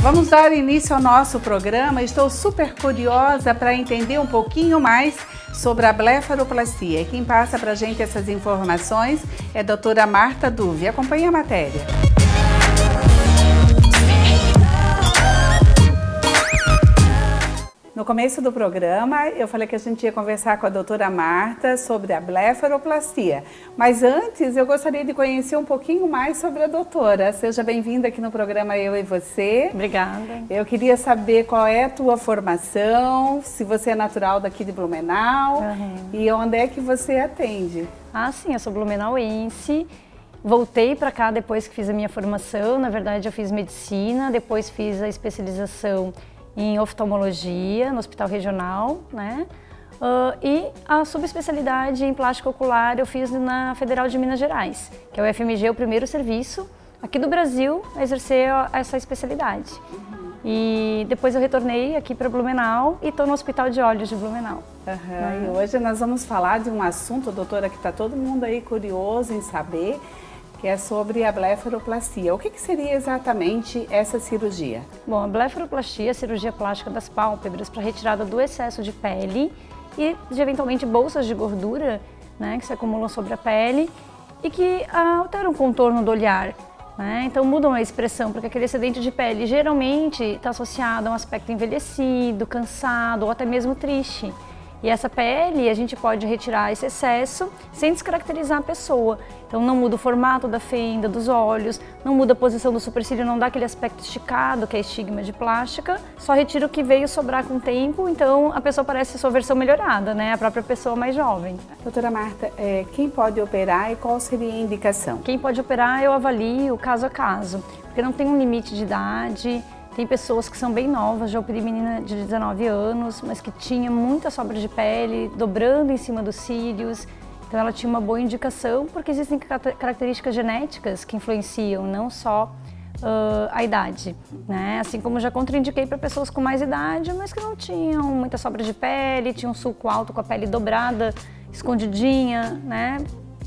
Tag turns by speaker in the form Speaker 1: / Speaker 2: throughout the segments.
Speaker 1: Vamos dar início ao nosso programa. Estou super curiosa para entender um pouquinho mais sobre a blefaroplastia. Quem passa para a gente essas informações é a doutora Marta Duve. Acompanhe a matéria. No começo do programa, eu falei que a gente ia conversar com a doutora Marta sobre a blefaroplastia. Mas antes, eu gostaria de conhecer um pouquinho mais sobre a doutora. Seja bem-vinda aqui no programa Eu e Você.
Speaker 2: Obrigada.
Speaker 1: Eu queria saber qual é a tua formação, se você é natural daqui de Blumenau uhum. e onde é que você atende.
Speaker 2: Ah, sim, eu sou blumenauense. Voltei para cá depois que fiz a minha formação. Na verdade, eu fiz medicina, depois fiz a especialização em oftalmologia no Hospital Regional, né? Uh, e a subespecialidade em plástica ocular eu fiz na Federal de Minas Gerais, que é o FMG, o primeiro serviço aqui do Brasil a exercer essa especialidade. Uhum. E depois eu retornei aqui para Blumenau e estou no Hospital de Olhos de Blumenau.
Speaker 1: Uhum. E hoje nós vamos falar de um assunto, doutora, que está todo mundo aí curioso em saber, que é sobre a blefaroplastia. O que, que, seria exatamente essa cirurgia?
Speaker 2: Bom, a blefaroplastia é a cirurgia plástica das pálpebras para retirada do excesso de pele e de eventualmente bolsas de gordura né, que se acumulam sobre a pele e que alteram o contorno do olhar. Né? Então mudam a expressão, porque aquele excedente de pele geralmente está associado a um aspecto envelhecido, cansado ou até mesmo triste. E essa pele a gente pode retirar esse excesso sem descaracterizar a pessoa. Então não muda o formato da fenda, dos olhos, não muda a posição do supercílio, não dá aquele aspecto esticado que é estigma de plástica, só retira o que veio sobrar com o tempo, então a pessoa parece a sua versão melhorada, né? A própria pessoa mais jovem.
Speaker 1: Doutora Marta, é, quem pode operar e qual seria a indicação?
Speaker 2: Quem pode operar eu avalio caso a caso, porque não tem um limite de idade, tem pessoas que são bem novas, já operei menina de 19 anos, mas que tinha muita sobra de pele, dobrando em cima dos cílios. Então ela tinha uma boa indicação, porque existem características genéticas que influenciam, não só uh, a idade. Né? Assim como já contraindiquei para pessoas com mais idade, mas que não tinham muita sobra de pele, tinham um sulco alto com a pele dobrada, escondidinha, né?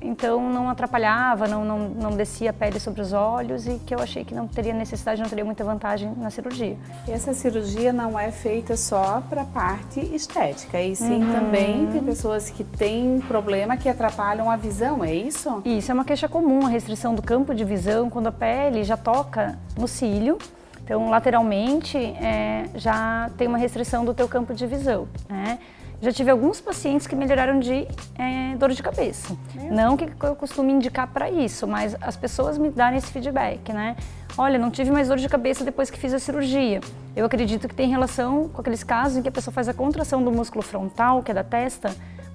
Speaker 2: Então não atrapalhava, não, não, não descia a pele sobre os olhos e que eu achei que não teria necessidade, não teria muita vantagem na cirurgia.
Speaker 1: E essa cirurgia não é feita só para a parte estética, e sim uhum. também tem pessoas que têm problema que atrapalham a visão, é isso?
Speaker 2: Isso, é uma queixa comum, a restrição do campo de visão quando a pele já toca no cílio, então lateralmente é, já tem uma restrição do teu campo de visão, né? Já tive alguns pacientes que melhoraram de é, dor de cabeça. Não que eu costumo indicar para isso, mas as pessoas me darem esse feedback, né? Olha, não tive mais dor de cabeça depois que fiz a cirurgia. Eu acredito que tem relação com aqueles casos em que a pessoa faz a contração do músculo frontal, que é da testa,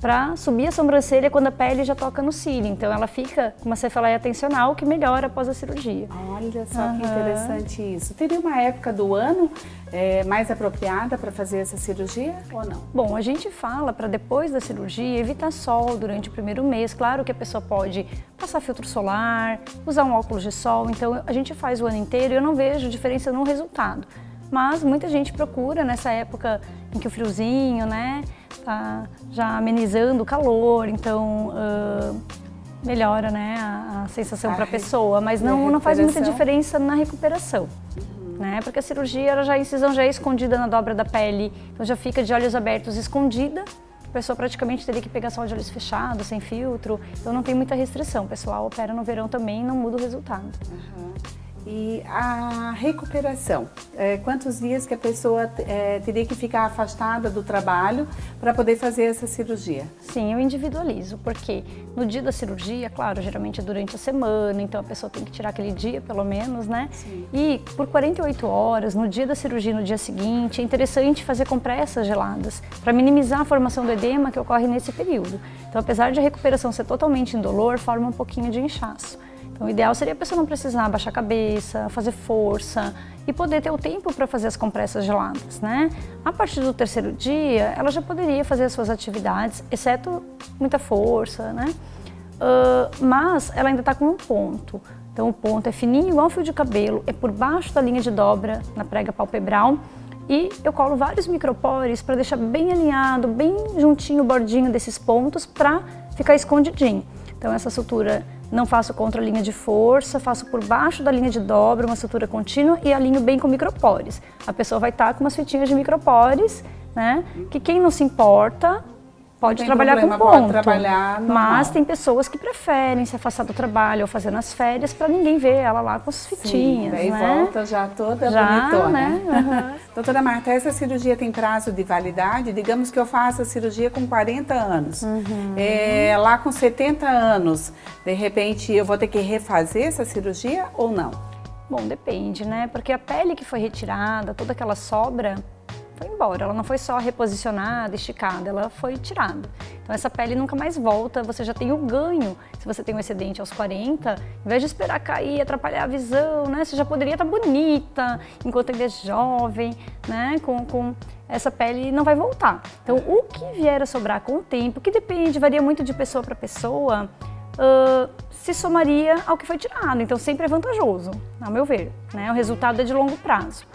Speaker 2: para subir a sobrancelha quando a pele já toca no cílio. Então ela fica com uma cefaleia tensional que melhora após a cirurgia.
Speaker 1: Olha só uhum. que interessante isso. Teria uma época do ano é, mais apropriada para fazer essa cirurgia ou não?
Speaker 2: Bom, a gente fala para depois da cirurgia evitar sol durante o primeiro mês. Claro que a pessoa pode passar filtro solar, usar um óculos de sol. Então a gente faz o ano inteiro e eu não vejo diferença no resultado. Mas muita gente procura nessa época em que o friozinho, né? Tá já amenizando o calor, então uh, melhora né, a, a sensação para a pessoa, mas não, não faz muita diferença na recuperação. Uhum. Né? Porque a cirurgia, ela já, a incisão já é escondida na dobra da pele, então já fica de olhos abertos escondida, a pessoa praticamente teria que pegar só de olhos fechados, sem filtro, então não tem muita restrição. O pessoal opera no verão também não muda o resultado.
Speaker 1: Uhum. E a recuperação, é, quantos dias que a pessoa é, teria que ficar afastada do trabalho para poder fazer essa cirurgia?
Speaker 2: Sim, eu individualizo, porque no dia da cirurgia, claro, geralmente é durante a semana, então a pessoa tem que tirar aquele dia pelo menos, né? Sim. E por 48 horas, no dia da cirurgia no dia seguinte, é interessante fazer compressas geladas para minimizar a formação do edema que ocorre nesse período. Então, apesar de a recuperação ser totalmente indolor, forma um pouquinho de inchaço. Então, o ideal seria a pessoa não precisar baixar a cabeça, fazer força e poder ter o tempo para fazer as compressas geladas, né? A partir do terceiro dia, ela já poderia fazer as suas atividades, exceto muita força, né? Uh, mas ela ainda está com um ponto. Então, o ponto é fininho, igual um fio de cabelo, é por baixo da linha de dobra na prega palpebral e eu colo vários micropores para deixar bem alinhado, bem juntinho o bordinho desses pontos para ficar escondidinho. Então essa sutura não faço contra a linha de força, faço por baixo da linha de dobra, uma sutura contínua e alinho bem com micropores. A pessoa vai estar com umas fitinhas de micropores, né? Que quem não se importa pode trabalhar problema, com ponto. Pode
Speaker 1: trabalhar
Speaker 2: mas tem pessoas que preferem se afastar do trabalho ou fazer nas férias para ninguém ver ela lá com as fitinhas. Sim,
Speaker 1: daí
Speaker 2: né?
Speaker 1: volta já toda já, bonitona. Né? Uhum. Doutora Marta, essa cirurgia tem prazo de validade? Digamos que eu faça a cirurgia com 40 anos. Uhum. É, lá com 70 anos, de repente eu vou ter que refazer essa cirurgia ou não?
Speaker 2: Bom, depende, né? Porque a pele que foi retirada, toda aquela sobra, foi embora. Ela não foi só reposicionada, esticada, ela foi tirada. Então essa pele nunca mais volta, você já tem o ganho. Se você tem um excedente aos 40, em vez de esperar cair, atrapalhar a visão, né? Você já poderia estar bonita enquanto ainda é jovem, né? Com, com essa pele não vai voltar. Então o que vier a sobrar com o tempo, que depende, varia muito de pessoa para pessoa, uh, se somaria ao que foi tirado. Então sempre é vantajoso, ao meu ver. Né? O resultado é de longo prazo.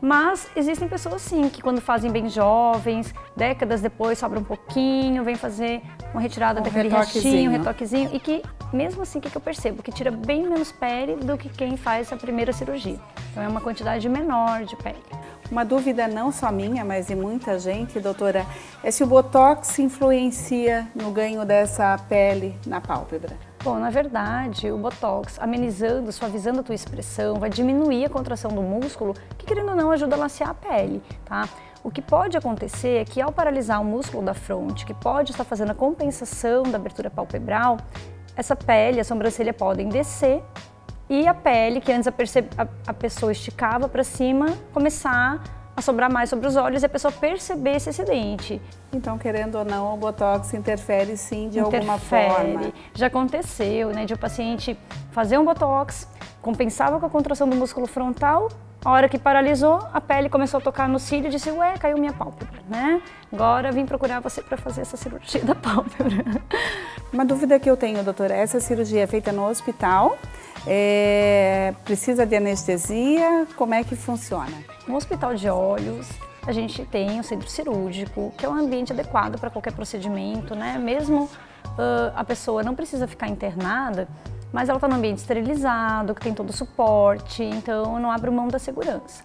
Speaker 2: Mas existem pessoas sim que quando fazem bem jovens, décadas depois sobra um pouquinho, vem fazer uma retirada um daquele restinho, um retoquezinho e que mesmo assim o que eu percebo que tira bem menos pele do que quem faz a primeira cirurgia. Então é uma quantidade menor de pele.
Speaker 1: Uma dúvida não só minha, mas de muita gente, doutora, é se o botox influencia no ganho dessa pele na pálpebra.
Speaker 2: Bom, na verdade, o Botox, amenizando, suavizando a tua expressão, vai diminuir a contração do músculo, que querendo ou não ajuda a lacear a pele, tá? O que pode acontecer é que ao paralisar o músculo da fronte, que pode estar fazendo a compensação da abertura palpebral, essa pele, a sobrancelha podem descer e a pele, que antes a, a, a pessoa esticava para cima, começar a sobrar mais sobre os olhos e a pessoa perceber esse acidente.
Speaker 1: Então, querendo ou não, o Botox interfere sim de interfere. alguma forma.
Speaker 2: Já aconteceu, né, de o um paciente fazer um Botox, compensava com a contração do músculo frontal, a hora que paralisou, a pele começou a tocar no cílio e disse, ué, caiu minha pálpebra, né? Agora vim procurar você para fazer essa cirurgia da pálpebra.
Speaker 1: Uma dúvida que eu tenho, doutora, essa cirurgia é feita no hospital? É, precisa de anestesia? Como é que funciona?
Speaker 2: No hospital de olhos, a gente tem o centro cirúrgico, que é um ambiente adequado para qualquer procedimento, né? Mesmo uh, a pessoa não precisa ficar internada, mas ela está no ambiente esterilizado, que tem todo o suporte, então não abre mão da segurança.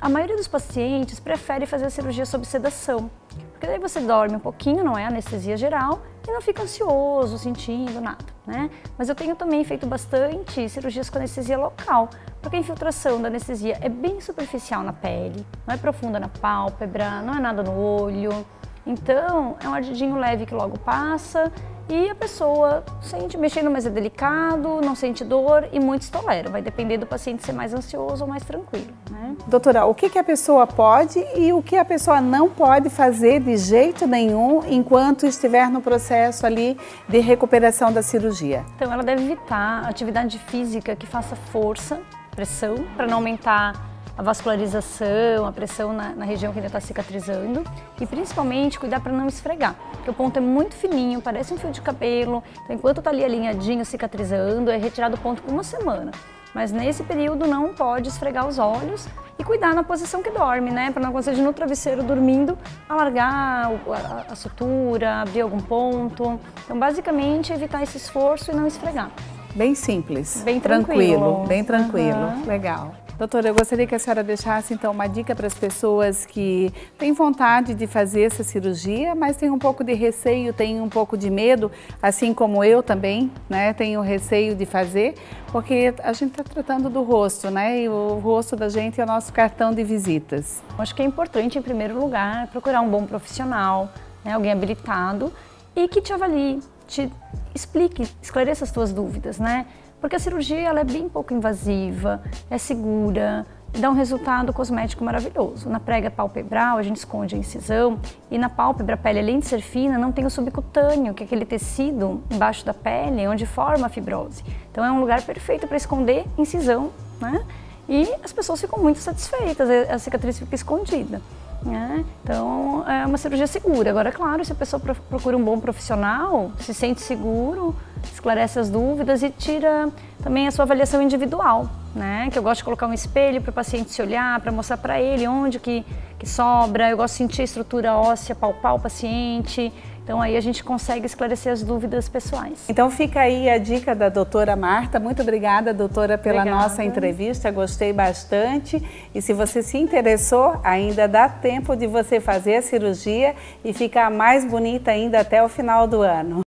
Speaker 2: A maioria dos pacientes prefere fazer a cirurgia sob sedação, porque daí você dorme um pouquinho, não é anestesia geral, e não fica ansioso, sentindo nada, né? Mas eu tenho também feito bastante cirurgias com anestesia local, porque a infiltração da anestesia é bem superficial na pele, não é profunda na pálpebra, não é nada no olho. Então, é um ardidinho leve que logo passa e a pessoa sente, mexendo mas é delicado, não sente dor e muitos toleram. Vai depender do paciente ser mais ansioso ou mais tranquilo. Né?
Speaker 1: Doutora, o que, que a pessoa pode e o que a pessoa não pode fazer de jeito nenhum enquanto estiver no processo ali de recuperação da cirurgia?
Speaker 2: Então, ela deve evitar atividade física que faça força, pressão, para não aumentar a vascularização, a pressão na, na região que ainda está cicatrizando e principalmente cuidar para não esfregar, porque o ponto é muito fininho, parece um fio de cabelo, então enquanto está ali alinhadinho, cicatrizando, é retirado o ponto por uma semana. Mas nesse período não pode esfregar os olhos e cuidar na posição que dorme, né? Para não acontecer de no travesseiro dormindo, alargar a, a, sutura, abrir algum ponto. Então, basicamente, evitar esse esforço e não esfregar.
Speaker 1: Bem simples.
Speaker 2: Bem
Speaker 1: tranquilo.
Speaker 2: tranquilo
Speaker 1: bem tranquilo. Uhum. Legal. Doutora, eu gostaria que a senhora deixasse então uma dica para as pessoas que têm vontade de fazer essa cirurgia, mas têm um pouco de receio, têm um pouco de medo, assim como eu também, né? Tenho receio de fazer, porque a gente está tratando do rosto, né? E o rosto da gente é o nosso cartão de visitas.
Speaker 2: Acho que é importante, em primeiro lugar, procurar um bom profissional, né? alguém habilitado e que te avalie, te explique, esclareça as tuas dúvidas, né? Porque a cirurgia ela é bem pouco invasiva, é segura, dá um resultado cosmético maravilhoso. Na prega palpebral, a gente esconde a incisão e na pálpebra, a pele, além de ser fina, não tem o subcutâneo, que é aquele tecido embaixo da pele onde forma a fibrose. Então é um lugar perfeito para esconder incisão, né? E as pessoas ficam muito satisfeitas, a cicatriz fica escondida. Né? Então é uma cirurgia segura. Agora, é claro, se a pessoa procura um bom profissional, se sente seguro, esclarece as dúvidas e tira também a sua avaliação individual, né? Que eu gosto de colocar um espelho para o paciente se olhar, para mostrar para ele onde que, que sobra. Eu gosto de sentir a estrutura óssea, palpar o paciente. Então aí a gente consegue esclarecer as dúvidas pessoais.
Speaker 1: Então fica aí a dica da doutora Marta. Muito obrigada, doutora, pela obrigada. nossa entrevista. Gostei bastante. E se você se interessou, ainda dá tempo de você fazer a cirurgia e ficar mais bonita ainda até o final do ano.